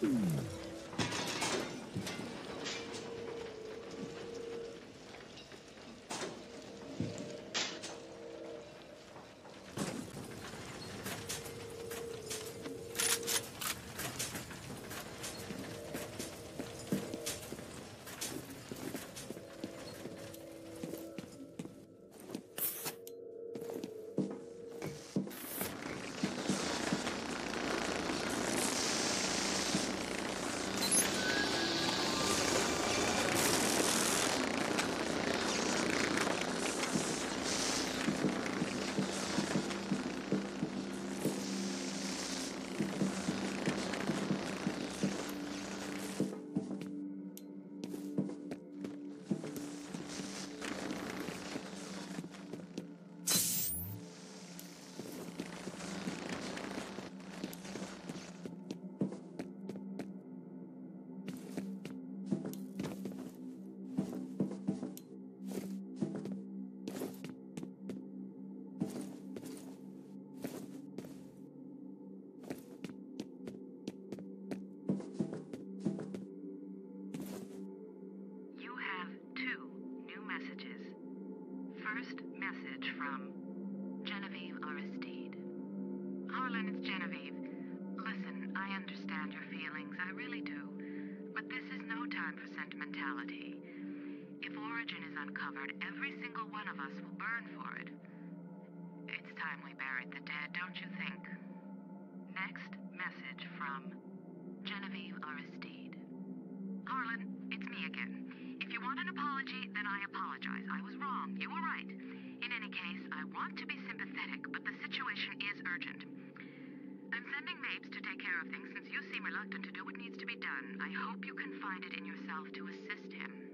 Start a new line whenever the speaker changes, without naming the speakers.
You First message from Genevieve Aristide. Harlan, it's Genevieve. Listen, I understand your feelings, I really do. But this is no time for sentimentality. If Origin is uncovered, every single one of us will burn for it. It's time we buried the dead, don't you think? Next message from Genevieve Aristide. Harlan, it's me again. Want an apology, then I apologize. I was wrong. You were right. In any case, I want to be sympathetic, but the situation is urgent. I'm sending Mapes to take care of things since you seem reluctant to do what needs to be done. I hope you can find it in yourself to assist him.